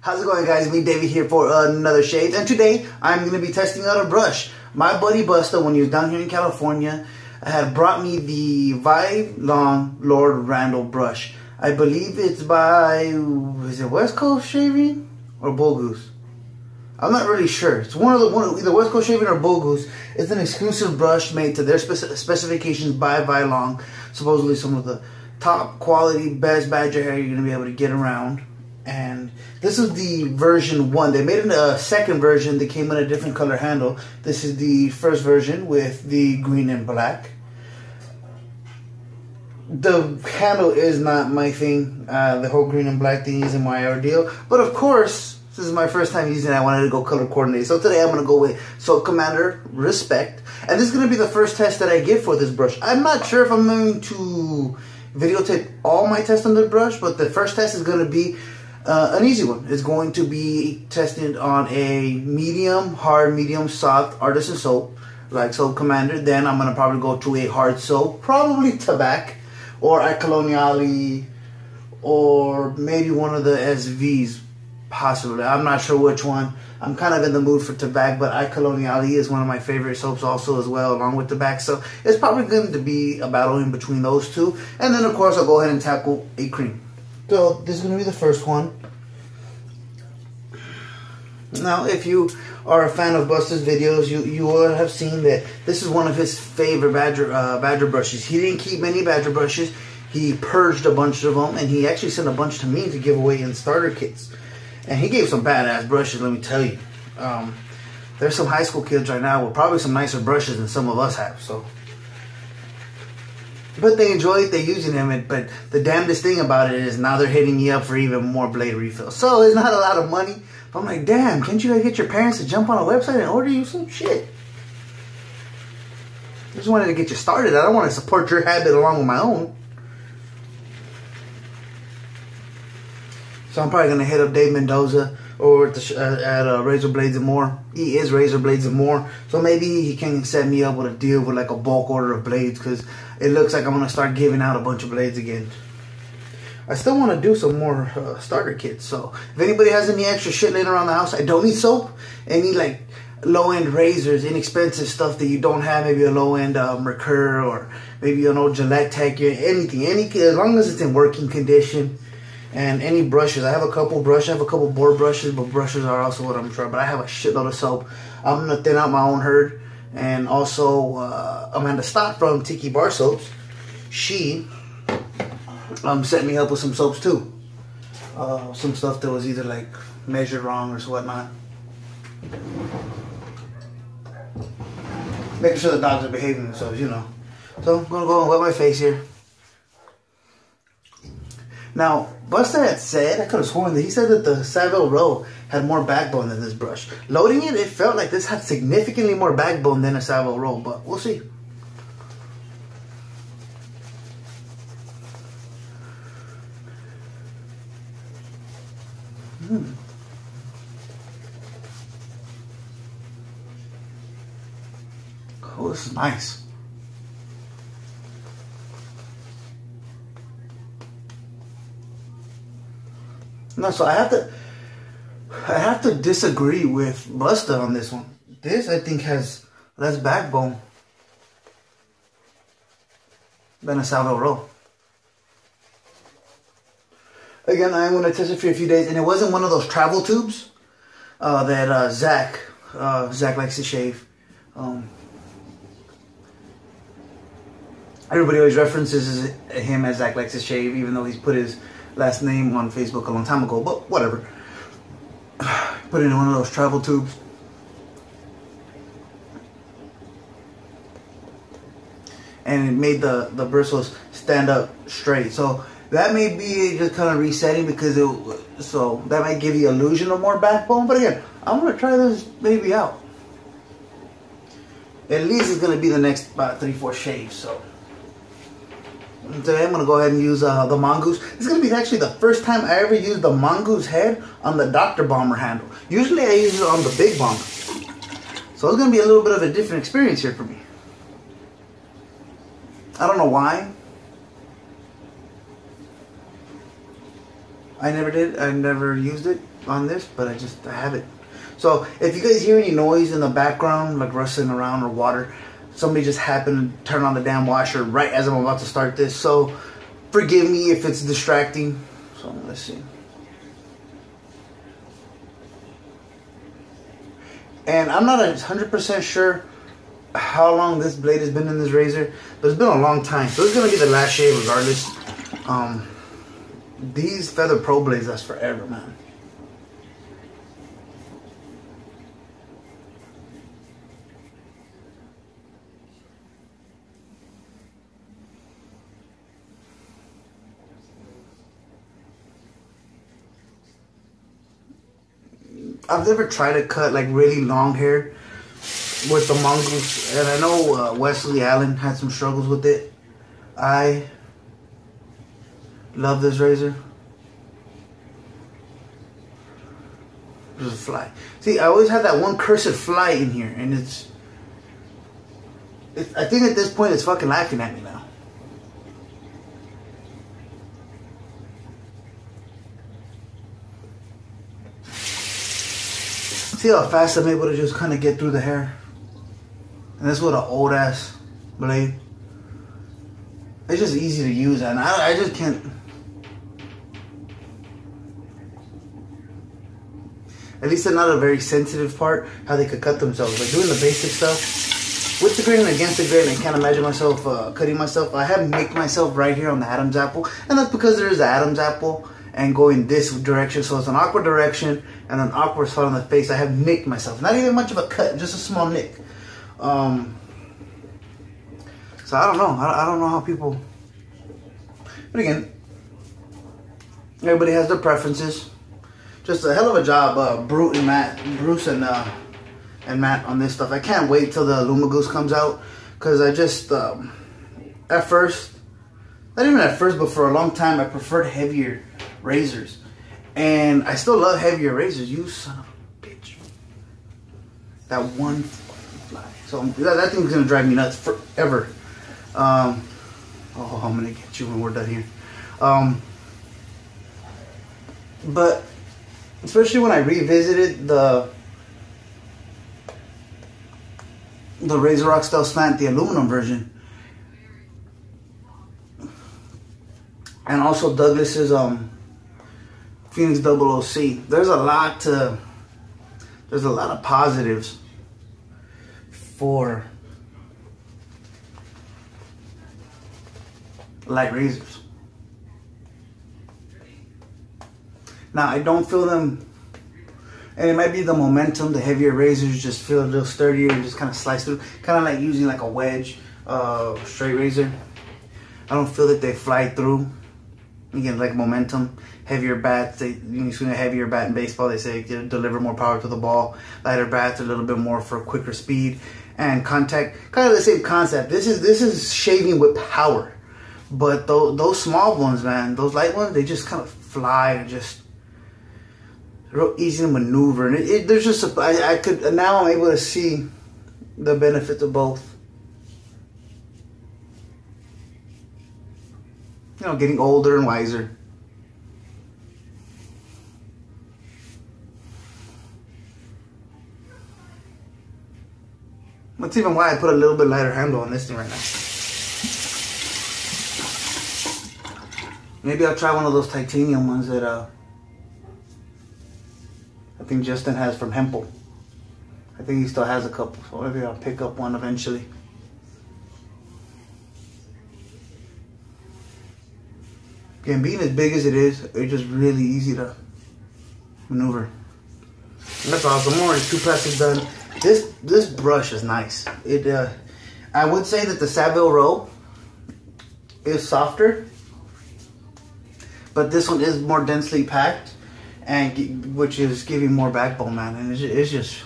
How's it going guys? Me David here for another shade and today I'm going to be testing out a brush. My buddy Busta when he was down here in California had brought me the Vie Long Lord Randal brush. I believe it's by, is it West Coast Shaving or Bull Goose? I'm not really sure. It's one of the one either West Coast Shaving or Bull Goose. It's an exclusive brush made to their spec specifications by Vie Long. Supposedly some of the top quality, best badger hair you're gonna be able to get around. And this is the version one. They made a second version that came in a different color handle. This is the first version with the green and black. The handle is not my thing. Uh, the whole green and black thing isn't my ordeal. But of course, this is my first time using it. I wanted to go color coordinate. So today I'm going to go with Soap Commander Respect. And this is going to be the first test that I give for this brush. I'm not sure if I'm going to videotape all my tests on the brush, but the first test is going to be uh, an easy one. It's going to be tested on a medium, hard, medium, soft artisan soap, like Soap Commander. Then I'm going to probably go to a hard soap, probably Tabac or a Coloniale or maybe one of the SVs Possibly. I'm not sure which one. I'm kind of in the mood for Tabac, but I Coloniale is one of my favorite soaps also as well, along with Tabac. So it's probably going to be a battle in between those two. And then, of course, I'll go ahead and tackle a cream. So this is going to be the first one. Now, if you are a fan of Busta's videos, you you will have seen that this is one of his favorite Badger uh, Badger brushes. He didn't keep many Badger brushes. He purged a bunch of them, and he actually sent a bunch to me to give away in starter kits. And he gave some badass brushes, let me tell you. Um, there's some high school kids right now with probably some nicer brushes than some of us have. So, but they enjoy it. They're using them. It, but the damnedest thing about it is now they're hitting me up for even more blade refills. So it's not a lot of money. But I'm like, damn, can't you guys get your parents to jump on a website and order you some shit? I just wanted to get you started. I don't want to support your habit along with my own. So I'm probably gonna hit up Dave Mendoza or at, the, uh, at uh, Razor Blades and More. He is Razor Blades and More, so maybe he can set me up with a deal with like a bulk order of blades because it looks like I'm gonna start giving out a bunch of blades again. I still want to do some more uh, starter kits. So if anybody has any extra shit laying around the house, I don't need soap. Any like low end razors, inexpensive stuff that you don't have, maybe a low end um, Recur or maybe an old Gillette Tech, anything, any as long as it's in working condition and any brushes. I have a couple brushes. I have a couple boar brushes, but brushes are also what I'm trying. But I have a shitload of soap. I'm gonna thin out my own herd, and also uh, Amanda Stott from Tiki Bar Soaps. She um set me up with some soaps too. Uh, some stuff that was either like measured wrong or whatnot. Making sure the dogs are behaving themselves, you know. So I'm gonna go and wet my face here. Now, Busta had said, I could have sworn that he said that the Savile Row had more backbone than this brush. Loading it, it felt like this had significantly more backbone than a Savile Row, but we'll see. Hmm. Oh, this is nice. No, so I have to I have to disagree with Busta on this one. This I think has less backbone than a Savile Row. Again, I'm to test it for a few days, and it wasn't one of those travel tubes uh, that uh, Zach uh, Zach likes to shave. Um, everybody always references him as Zach likes to shave, even though he's put his last name on Facebook a long time ago, but whatever. Put it in one of those travel tubes. And it made the, the bristles stand up straight. So that may be just kind of resetting because it, so that might give you illusion of more backbone. But again, I'm going to try this baby out. At least it's going to be the next about three, four shaves, so. Today I'm going to go ahead and use uh, the Mongoose. This is going to be actually the first time I ever used the Mongoose head on the Dr. Bomber handle. Usually I use it on the Big Bomber. So it's going to be a little bit of a different experience here for me. I don't know why. I never did. I never used it. on this, but I just I have it. So if you guys hear any noise in the background, like rustling around or water, somebody just happened to turn on the damn washer right as I'm about to start this. So forgive me if it's distracting. So let's see. And I'm not 100% sure how long this blade has been in this razor, but it's been a long time. So it's going to be the last shave regardless. Um, these Feather Pro blades last forever, man. I've never tried to cut like really long hair with the mongoose, and I know uh, Wesley Allen had some struggles with it. I love this razor. There's a fly. See, I always have that one cursed fly in here, and it's. It, I think at this point it's fucking laughing at me now. See how fast I'm able to just kind of get through the hair? And that's with an old ass blade. It's just easy to use, and I, I just can't. At least they're not a very sensitive part, how they could cut themselves. Like doing the basic stuff. With the grain and against the grain, I can't imagine myself uh, cutting myself. I have nicked myself right here on the Adam's apple, and that's because there is an Adam's apple and going this direction. So it's an awkward direction and an awkward spot on the face. I have nicked myself. Not even much of a cut, just a small nick. Um, so I don't know. I, I don't know how people. But again, everybody has their preferences. Just a hell of a job, uh, Bruce and Matt, Bruce and uh, and Matt on this stuff. I can't wait till the Lumagoose comes out because I just um, at first, not even at first, but for a long time, I preferred heavier razors. And I still love heavier razors. You son of a bitch. That one fly. So that, that thing's gonna drive me nuts forever. Um, oh, I'm gonna get you when we're done here. Um, but especially when I revisited the the RazoRock Stealth Slant, the aluminum version, and also Douglas's um Phoenix Double OC. There's a lot to there's a lot of positives for light razors. Now I don't feel them and it might be the momentum, the heavier razors just feel a little sturdier and just kind of slice through. Kind of like using like a wedge uh, straight razor. I don't feel that they fly through. Again, like momentum heavier bats. They you swing a heavier bat in baseball. They say deliver more power to the ball. Lighter bats a little bit more for quicker speed and contact. Kind of the same concept. This is this is shaving with power, but those those small ones, man, those light ones, they just kind of fly and just real easy to maneuver. And it, it, there's just a, I, I could now I'm able to see the benefits of both. You know, getting older and wiser. That's even why I put a little bit lighter handle on this thing right now. Maybe I'll try one of those titanium ones that uh, I think Justin has from Hempel. I think he still has a couple, so maybe I'll pick up one eventually. Again, being as big as it is, it's just really easy to maneuver. That's awesome. More two plastics done. This this brush is nice. It uh, I would say that the Savile Row is softer, but this one is more densely packed, and which is giving more backbone, man. And it's, it's just,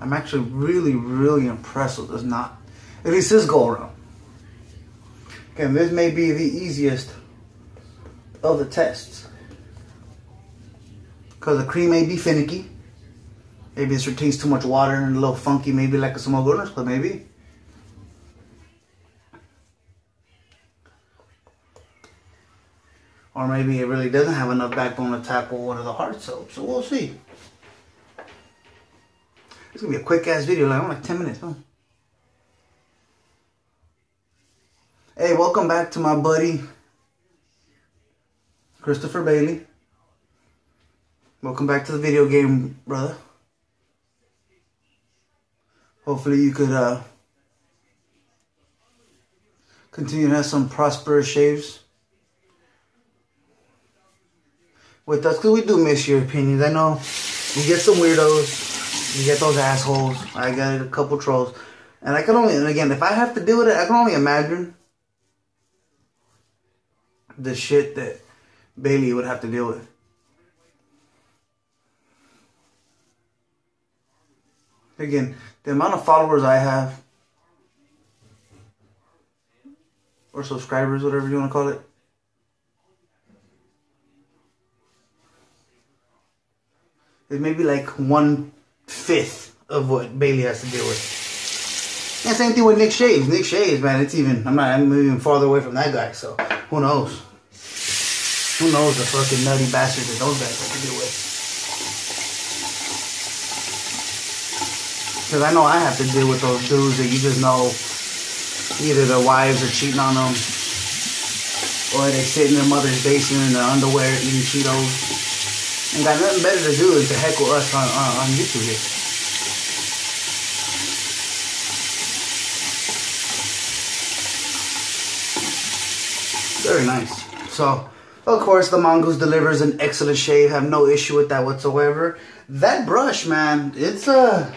I'm actually really really impressed with this knot. At least this go around. Okay, this may be the easiest of the tests because the cream may be finicky. Maybe this retains too much water and a little funky, maybe like a small goodness, but maybe. Or maybe it really doesn't have enough backbone to tackle one of the hard soaps. So we'll see. It's gonna be a quick ass video, like only like 10 minutes, huh? Hey, welcome back to my buddy Christopher Bailey. Welcome back to the video game, brother. Hopefully you could uh, continue to have some prosperous shaves with us because we do miss your opinions. I know you get some weirdos, you get those assholes. I got a couple trolls, and I can only and again if I have to deal with it, I can only imagine the shit that Bailey would have to deal with. Again, the amount of followers I have, or subscribers, whatever you want to call it, is maybe like one fifth of what Bailey has to deal with. And same thing with Nick Shaves. Nick Shaves, man, it's even, I'm not, I'm even farther away from that guy, so who knows? Who knows the fucking nutty bastards that those guys have to deal with. Because I know I have to deal with those dudes that you just know either their wives are cheating on them or they sit in their mother's basement in their underwear eating Cheetos and got nothing better to do than to heckle us on, on, on YouTube here. Very nice. So, of course, the Mongoose delivers an excellent shave. Have no issue with that whatsoever. That brush, man, it's a... Uh,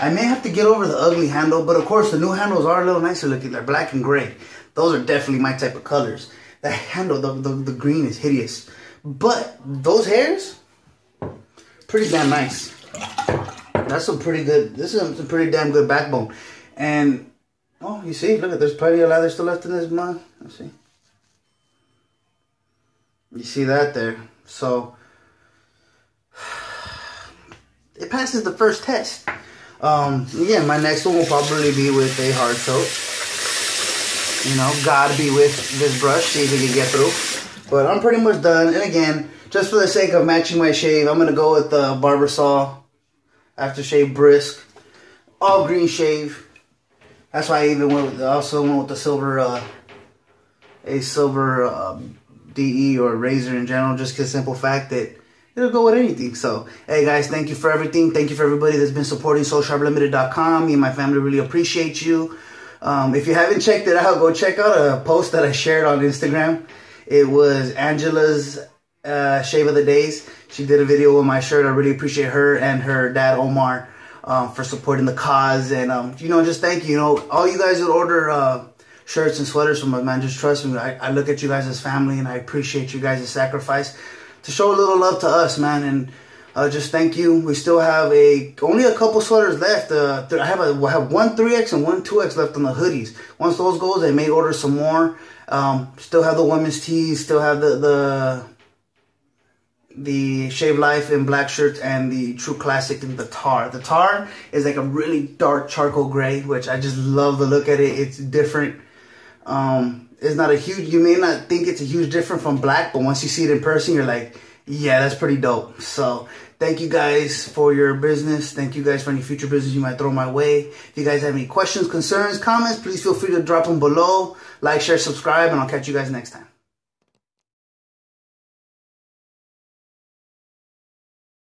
I may have to get over the ugly handle, but of course the new handles are a little nicer looking. They're black and gray. Those are definitely my type of colors. The handle, the, the, the green is hideous. But those hairs, pretty damn nice. That's some pretty good, this is some pretty damn good backbone. And, oh, you see, look at, there's plenty of leather still left in this mug. Let's see. You see that there. So, it passes the first test. Um, yeah, my next one will probably be with a hard soap. You know, gotta be with this brush, see if we can get through. But I'm pretty much done. And again, just for the sake of matching my shave, I'm gonna go with the Barbasol Aftershave Brisk. All green shave. That's why I even went with, also went with the silver, uh, a silver um, DE or razor in general, just because simple fact that it'll go with anything. So, hey guys, thank you for everything. Thank you for everybody that's been supporting SoSharpLimited.com. Me and my family really appreciate you. Um, if you haven't checked it out, go check out a post that I shared on Instagram. It was Angela's uh, Shave of the Days. She did a video with my shirt. I really appreciate her and her dad, Omar, um, for supporting the cause. And, um, you know, just thank you. You know, all you guys that order uh, shirts and sweaters from us, man, just trust me. I, I look at you guys as family and I appreciate you guys' sacrifice to show a little love to us, man. And uh, just thank you. We still have a only a couple sweaters left. Uh, I have a I have one 3x and one 2x left on the hoodies. Once those goes, I may order some more. Um, still have the women's tees. Still have the the the Shave Life in black shirts and the True Classic in the tar. The tar is like a really dark charcoal gray, which I just love the look at it. It's different. Um, it's not a huge, you may not think it's a huge difference from black, but once you see it in person, you're like, yeah, that's pretty dope. So thank you guys for your business. Thank you guys for any future business you might throw my way. If you guys have any questions, concerns, comments, please feel free to drop them below. Like, share, subscribe, and I'll catch you guys next time.